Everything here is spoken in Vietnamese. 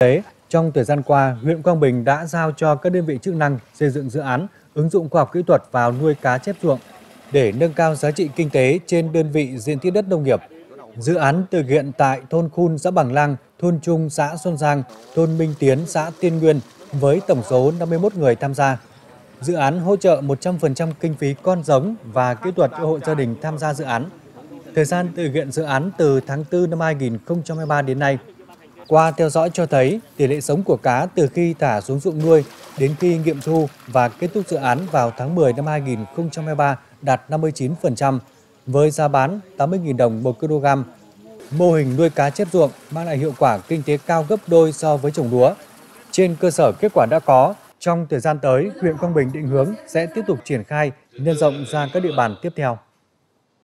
tế, trong thời gian qua, huyện Quang Bình đã giao cho các đơn vị chức năng xây dựng dự án ứng dụng khoa học kỹ thuật vào nuôi cá chép ruộng để nâng cao giá trị kinh tế trên đơn vị diện tích đất nông nghiệp. Dự án thực hiện tại thôn Khun xã Bằng Lang, thôn Trung xã Xuân Giang, thôn Minh Tiến xã Tiên Nguyên với tổng số 51 người tham gia. Dự án hỗ trợ 100% kinh phí con giống và kỹ thuật cho hộ gia đình tham gia dự án. Thời gian thực hiện dự án từ tháng 4 năm 2023 đến nay. Qua theo dõi cho thấy tỷ lệ sống của cá từ khi thả xuống ruộng nuôi đến khi nghiệm thu và kết thúc dự án vào tháng 10 năm 2023 đạt 59%, với giá bán 80.000 đồng một kg. Mô hình nuôi cá chép ruộng mang lại hiệu quả kinh tế cao gấp đôi so với trồng lúa. Trên cơ sở kết quả đã có, trong thời gian tới, huyện Quang Bình định hướng sẽ tiếp tục triển khai, nhân rộng ra các địa bàn tiếp theo.